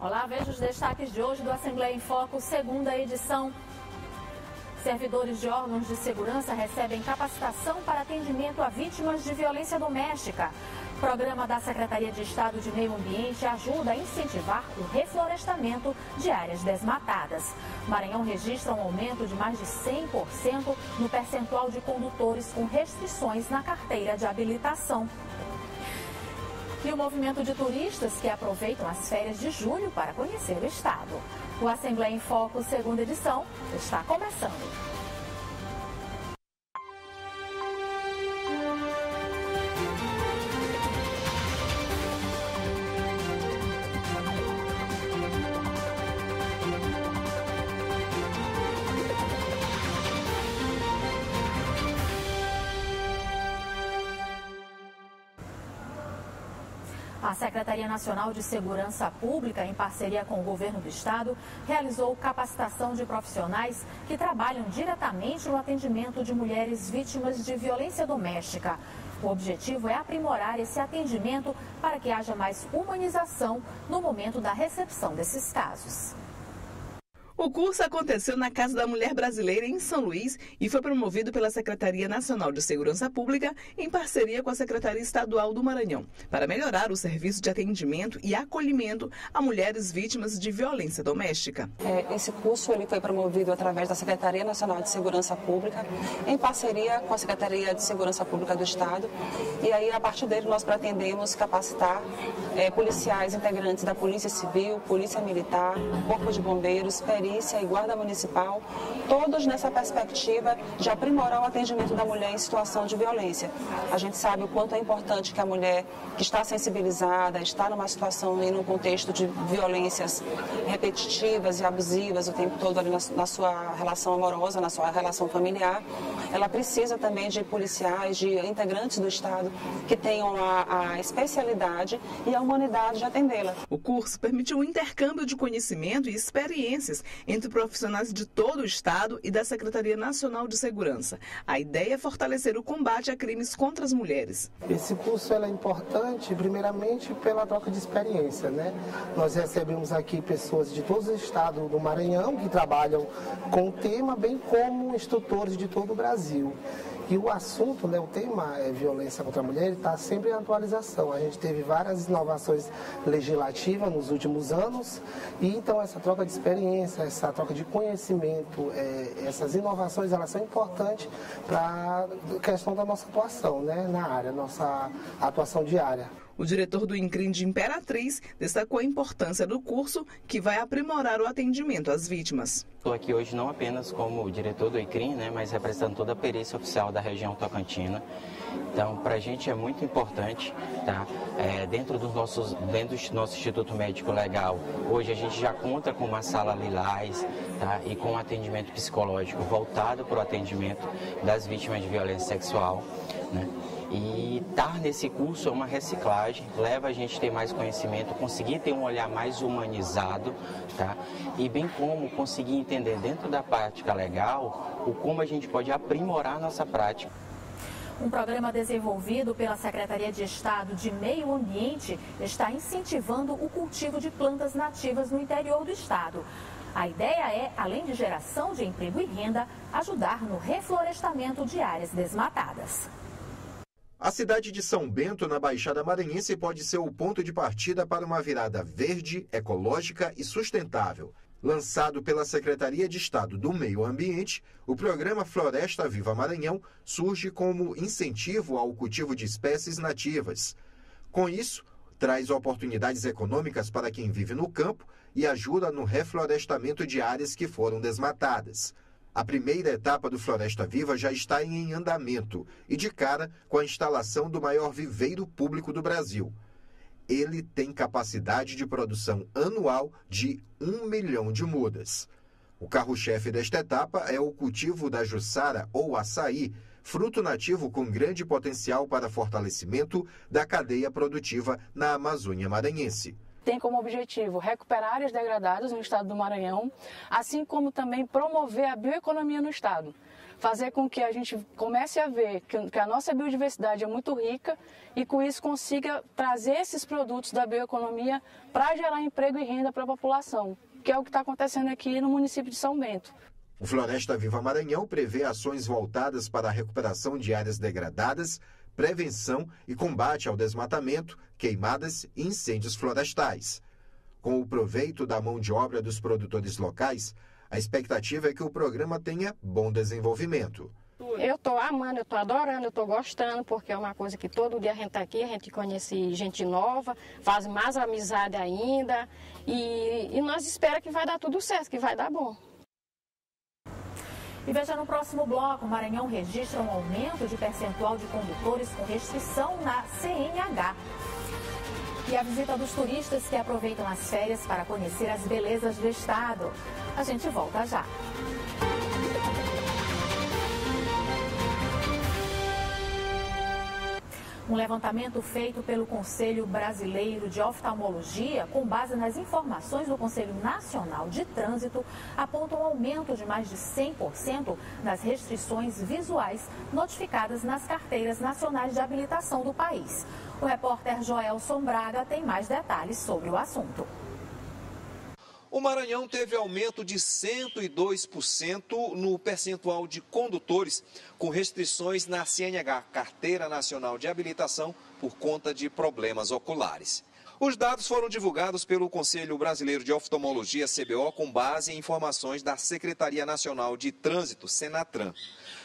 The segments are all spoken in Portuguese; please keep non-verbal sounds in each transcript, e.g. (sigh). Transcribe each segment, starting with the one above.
Olá, veja os destaques de hoje do Assembleia em Foco, segunda edição. Servidores de órgãos de segurança recebem capacitação para atendimento a vítimas de violência doméstica. Programa da Secretaria de Estado de Meio Ambiente ajuda a incentivar o reflorestamento de áreas desmatadas. Maranhão registra um aumento de mais de 100% no percentual de condutores com restrições na carteira de habilitação. E o movimento de turistas que aproveitam as férias de julho para conhecer o estado. O Assembleia em Foco, segunda edição, está começando. A Secretaria Nacional de Segurança Pública, em parceria com o governo do estado, realizou capacitação de profissionais que trabalham diretamente no atendimento de mulheres vítimas de violência doméstica. O objetivo é aprimorar esse atendimento para que haja mais humanização no momento da recepção desses casos. O curso aconteceu na Casa da Mulher Brasileira em São Luís e foi promovido pela Secretaria Nacional de Segurança Pública em parceria com a Secretaria Estadual do Maranhão, para melhorar o serviço de atendimento e acolhimento a mulheres vítimas de violência doméstica. É, esse curso ele foi promovido através da Secretaria Nacional de Segurança Pública, em parceria com a Secretaria de Segurança Pública do Estado. E aí, a partir dele, nós pretendemos capacitar é, policiais integrantes da Polícia Civil, Polícia Militar, Corpo de Bombeiros, Perícia polícia e guarda municipal, todos nessa perspectiva de aprimorar o atendimento da mulher em situação de violência. A gente sabe o quanto é importante que a mulher que está sensibilizada, está numa situação e num contexto de violências repetitivas e abusivas o tempo todo ali na, na sua relação amorosa, na sua relação familiar, ela precisa também de policiais, de integrantes do Estado que tenham a, a especialidade e a humanidade de atendê-la. O curso permitiu um intercâmbio de conhecimento e experiências entre profissionais de todo o Estado e da Secretaria Nacional de Segurança. A ideia é fortalecer o combate a crimes contra as mulheres. Esse curso é importante, primeiramente, pela troca de experiência. Né? Nós recebemos aqui pessoas de todos os estados do Maranhão que trabalham com o tema, bem como instrutores de todo o Brasil. E o assunto, né, o tema é violência contra a mulher, está sempre em atualização. A gente teve várias inovações legislativas nos últimos anos e então essa troca de experiência, essa troca de conhecimento, é, essas inovações, elas são importantes para a questão da nossa atuação né, na área, nossa atuação diária. O diretor do INCRIM de Imperatriz destacou a importância do curso que vai aprimorar o atendimento às vítimas. Estou aqui hoje não apenas como diretor do INCRIM, né, mas representando toda a perícia oficial da região Tocantina. Então, para a gente é muito importante, tá? É, dentro, dos nossos, dentro do nosso Instituto Médico Legal, hoje a gente já conta com uma sala lilás tá? e com um atendimento psicológico voltado para o atendimento das vítimas de violência sexual. Né? E estar nesse curso é uma reciclagem, leva a gente a ter mais conhecimento, conseguir ter um olhar mais humanizado, tá? E bem como conseguir entender dentro da prática legal o como a gente pode aprimorar a nossa prática. Um programa desenvolvido pela Secretaria de Estado de Meio Ambiente está incentivando o cultivo de plantas nativas no interior do estado. A ideia é, além de geração de emprego e renda, ajudar no reflorestamento de áreas desmatadas. A cidade de São Bento, na Baixada Maranhense, pode ser o ponto de partida para uma virada verde, ecológica e sustentável. Lançado pela Secretaria de Estado do Meio Ambiente, o programa Floresta Viva Maranhão surge como incentivo ao cultivo de espécies nativas. Com isso, traz oportunidades econômicas para quem vive no campo e ajuda no reflorestamento de áreas que foram desmatadas. A primeira etapa do Floresta Viva já está em andamento e de cara com a instalação do maior viveiro público do Brasil. Ele tem capacidade de produção anual de um milhão de mudas. O carro-chefe desta etapa é o cultivo da jussara ou açaí, fruto nativo com grande potencial para fortalecimento da cadeia produtiva na Amazônia Maranhense tem como objetivo recuperar áreas degradadas no estado do Maranhão, assim como também promover a bioeconomia no estado. fazer com que a gente comece a ver que a nossa biodiversidade é muito rica e com isso consiga trazer esses produtos da bioeconomia para gerar emprego e renda para a população, que é o que está acontecendo aqui no município de São Bento. O Floresta Viva Maranhão prevê ações voltadas para a recuperação de áreas degradadas, prevenção e combate ao desmatamento, queimadas e incêndios florestais. Com o proveito da mão de obra dos produtores locais, a expectativa é que o programa tenha bom desenvolvimento. Eu estou amando, eu estou adorando, eu estou gostando, porque é uma coisa que todo dia a gente está aqui, a gente conhece gente nova, faz mais amizade ainda, e, e nós esperamos que vai dar tudo certo, que vai dar bom. E veja no próximo bloco, o Maranhão registra um aumento de percentual de condutores com restrição na CNH. E a visita dos turistas que aproveitam as férias para conhecer as belezas do estado. A gente volta já. Um levantamento feito pelo Conselho Brasileiro de Oftalmologia, com base nas informações do Conselho Nacional de Trânsito, aponta um aumento de mais de 100% nas restrições visuais notificadas nas carteiras nacionais de habilitação do país. O repórter Joelson Braga tem mais detalhes sobre o assunto. O Maranhão teve aumento de 102% no percentual de condutores com restrições na CNH, Carteira Nacional de Habilitação, por conta de problemas oculares. Os dados foram divulgados pelo Conselho Brasileiro de Oftalmologia, CBO, com base em informações da Secretaria Nacional de Trânsito, Senatran.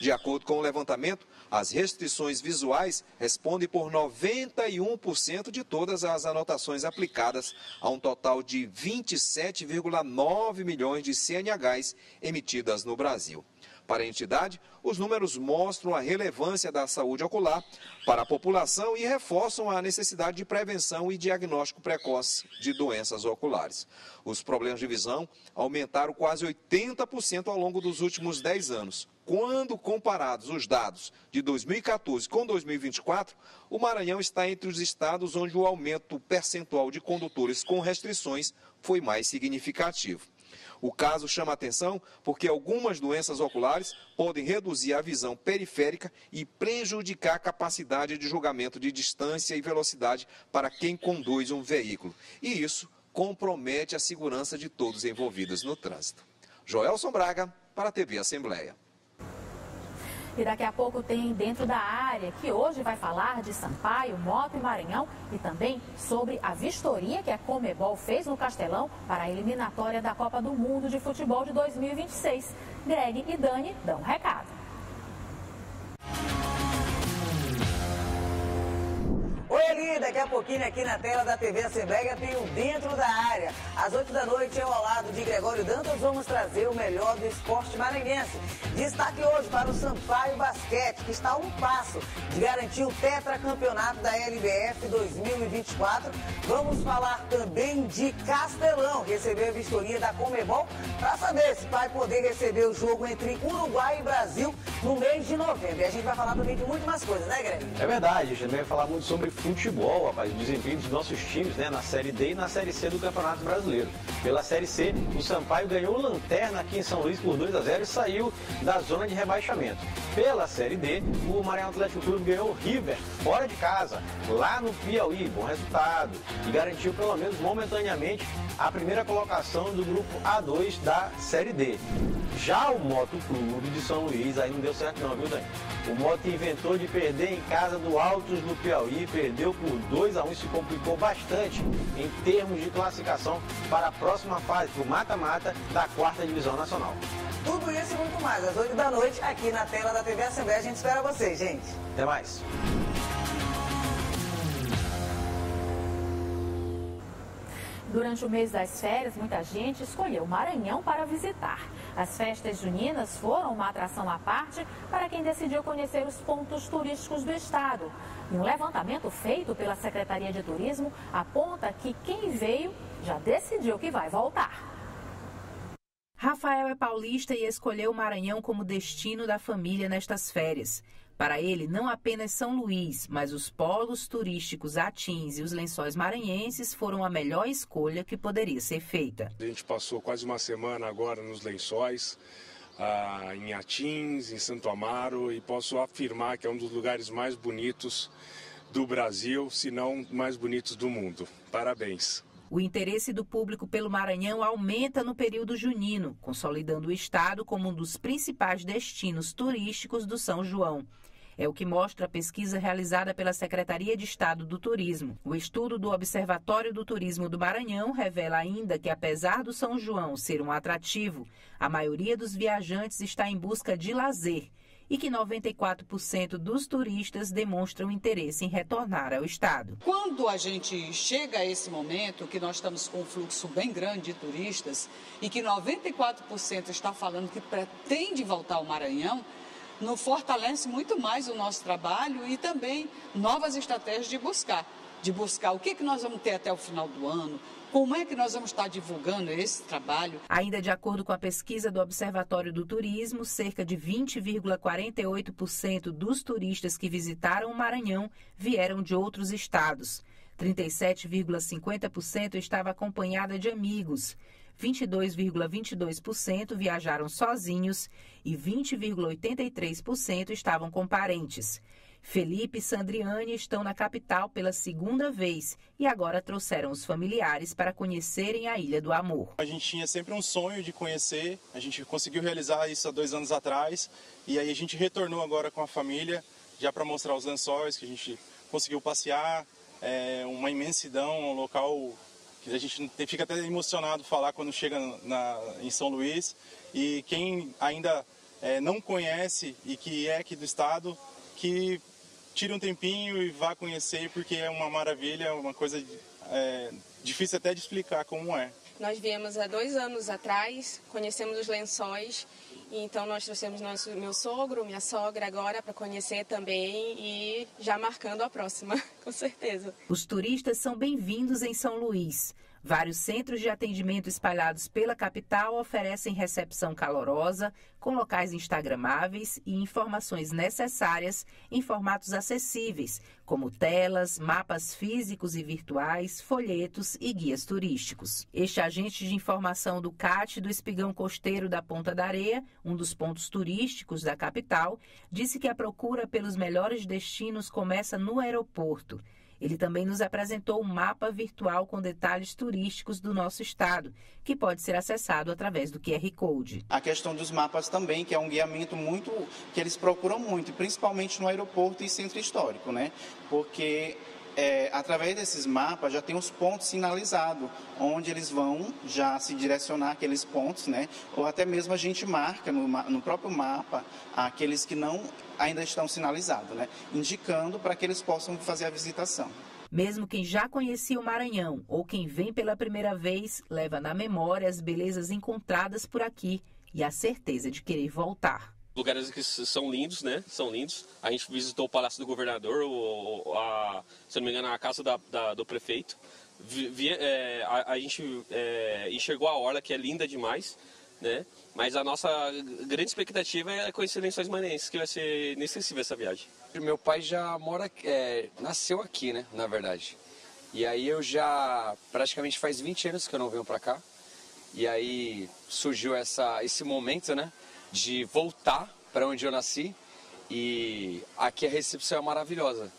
De acordo com o levantamento, as restrições visuais respondem por 91% de todas as anotações aplicadas a um total de 27,9 milhões de CNHs emitidas no Brasil. Para a entidade, os números mostram a relevância da saúde ocular para a população e reforçam a necessidade de prevenção e diagnóstico precoce de doenças oculares. Os problemas de visão aumentaram quase 80% ao longo dos últimos 10 anos. Quando comparados os dados de 2014 com 2024, o Maranhão está entre os estados onde o aumento percentual de condutores com restrições foi mais significativo. O caso chama atenção porque algumas doenças oculares podem reduzir a visão periférica e prejudicar a capacidade de julgamento de distância e velocidade para quem conduz um veículo. E isso compromete a segurança de todos envolvidos no trânsito. Joelson Braga, para a TV Assembleia. E daqui a pouco tem Dentro da Área, que hoje vai falar de Sampaio, Moto e Maranhão e também sobre a vistoria que a Comebol fez no Castelão para a eliminatória da Copa do Mundo de Futebol de 2026. Greg e Dani dão recado. Ali, daqui a pouquinho aqui na tela da TV Assembleia tem o Dentro da Área. Às 8 da noite, eu ao lado de Gregório Dantas vamos trazer o melhor do esporte maranhense. Destaque hoje para o Sampaio Basquete, que está a um passo de garantir o tetracampeonato da LBF 2024. Vamos falar também de Castelão, receber a vistoria da Comebol, para saber se vai poder receber o jogo entre Uruguai e Brasil no mês de novembro. E a gente vai falar também de muito mais coisas, né, Greg? É verdade, a gente vai falar muito sobre futebol, rapaz, o desempenho dos nossos times, né, na Série D e na Série C do Campeonato Brasileiro. Pela Série C, o Sampaio ganhou lanterna aqui em São Luís por 2 a 0 e saiu da zona de rebaixamento. Pela Série D, o Maranhão Atlético Clube ganhou o River fora de casa, lá no Piauí, bom resultado, e garantiu pelo menos momentaneamente a primeira colocação do grupo A2 da Série D. Já o Moto Clube de São Luís aí não deu certo não, viu, Dani? O Moto inventou de perder em casa do Altos do Piauí, perdeu por 2 a 1 e se complicou bastante em termos de classificação para a próxima fase, do mata-mata da quarta divisão nacional. Tudo isso e muito mais, às 8 da noite, aqui na tela da TV Assembleia. A gente espera vocês, gente. Até mais. Durante o mês das férias, muita gente escolheu o Maranhão para visitar. As festas juninas foram uma atração à parte para quem decidiu conhecer os pontos turísticos do estado. E um levantamento feito pela Secretaria de Turismo aponta que quem veio já decidiu que vai voltar. Rafael é paulista e escolheu o Maranhão como destino da família nestas férias. Para ele, não apenas São Luís, mas os polos turísticos Atins e os lençóis maranhenses foram a melhor escolha que poderia ser feita. A gente passou quase uma semana agora nos lençóis. ah, em Atins, em Santo Amaro, e posso afirmar que é um dos lugares mais bonitos do Brasil, se não mais bonitos do mundo. Parabéns. O interesse do público pelo Maranhão aumenta no período junino, consolidando o estado como um dos principais destinos turísticos do São João. É o que mostra a pesquisa realizada pela Secretaria de Estado do Turismo. O estudo do Observatório do Turismo do Maranhão revela ainda que, apesar do São João ser um atrativo, a maioria dos viajantes está em busca de lazer e que 94% dos turistas demonstram interesse em retornar ao estado. Quando a gente chega a esse momento, que nós estamos com um fluxo bem grande de turistas e que 94% está falando que pretende voltar ao Maranhão, nos fortalece muito mais o nosso trabalho e também novas estratégias de buscar. De buscar o que, que nós vamos ter até o final do ano, como é que nós vamos estar divulgando esse trabalho? Ainda de acordo com a pesquisa do Observatório do Turismo, cerca de 20,48% dos turistas que visitaram o Maranhão vieram de outros estados. 37,50% estava acompanhada de amigos. 22,22% viajaram sozinhos e 20,83% estavam com parentes. Felipe e Sandriane estão na capital pela segunda vez e agora trouxeram os familiares para conhecerem a Ilha do Amor. A gente tinha sempre um sonho de conhecer, a gente conseguiu realizar isso há dois anos atrás e aí a gente retornou agora com a família já para mostrar os lençóis que a gente conseguiu passear, é uma imensidão, um local que a gente fica até emocionado falar quando chega na, em São Luís. E quem ainda é, não conhece e que é aqui do estado, que tire um tempinho e vá conhecer, porque é uma maravilha, uma coisa é, difícil até de explicar como é. Nós viemos há dois anos atrás, conhecemos os lençóis, e então nós trouxemos nosso, meu sogro, minha sogra agora para conhecer também e já marcando a próxima, (laughs) com certeza. Os turistas são bem-vindos em São Luís. Vários centros de atendimento espalhados pela capital oferecem recepção calorosa, com locais instagramáveis e informações necessárias em formatos acessíveis, como telas, mapas físicos e virtuais, folhetos e guias turísticos. Este agente de informação do CAT do Espigão Costeiro da Ponta da Areia, um dos pontos turísticos da capital, disse que a procura pelos melhores destinos começa no aeroporto. Ele também nos apresentou um mapa virtual com detalhes turísticos do nosso estado, que pode ser acessado através do QR Code. A questão dos mapas também, que é um guiamento muito que eles procuram muito, principalmente no aeroporto e centro histórico, né? Porque é, através desses mapas já tem os pontos sinalizados, onde eles vão já se direcionar aqueles pontos, né? Ou até mesmo a gente marca no, no próprio mapa aqueles que não ainda estão sinalizados, né? Indicando para que eles possam fazer a visitação. Mesmo quem já conhecia o Maranhão ou quem vem pela primeira vez, leva na memória as belezas encontradas por aqui e a certeza de querer voltar lugares que são lindos, né? São lindos. A gente visitou o Palácio do Governador, o, a, se não me engano, a casa da, da, do prefeito. Vi, é, a, a, gente é, enxergou a orla, que é linda demais, né? Mas a nossa grande expectativa é conhecer Lençóis Maranhenses, que vai ser inesquecível essa viagem. Meu pai já mora, é, nasceu aqui, né? Na verdade. E aí eu já, praticamente faz 20 anos que eu não venho para cá. E aí surgiu essa, esse momento, né? De voltar para onde eu nasci e aqui a recepção é maravilhosa.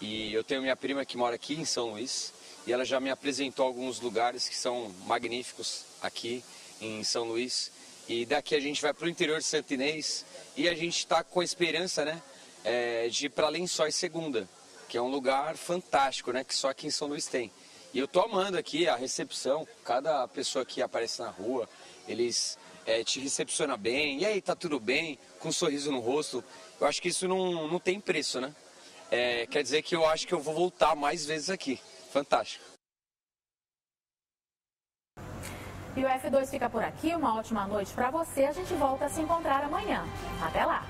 E eu tenho minha prima que mora aqui em São Luís e ela já me apresentou alguns lugares que são magníficos aqui em São Luís. E daqui a gente vai para o interior de Santo Inês e a gente está com a esperança né, é, de ir para Lençóis Segunda, que é um lugar fantástico, né, que só aqui em São Luís tem. E eu tô amando aqui a recepção, cada pessoa que aparece na rua, eles é, te recepciona bem, e aí, tá tudo bem, com um sorriso no rosto, eu acho que isso não, não tem preço, né? É, quer dizer que eu acho que eu vou voltar mais vezes aqui. Fantástico. E o F2 fica por aqui. Uma ótima noite para você. A gente volta a se encontrar amanhã. Até lá!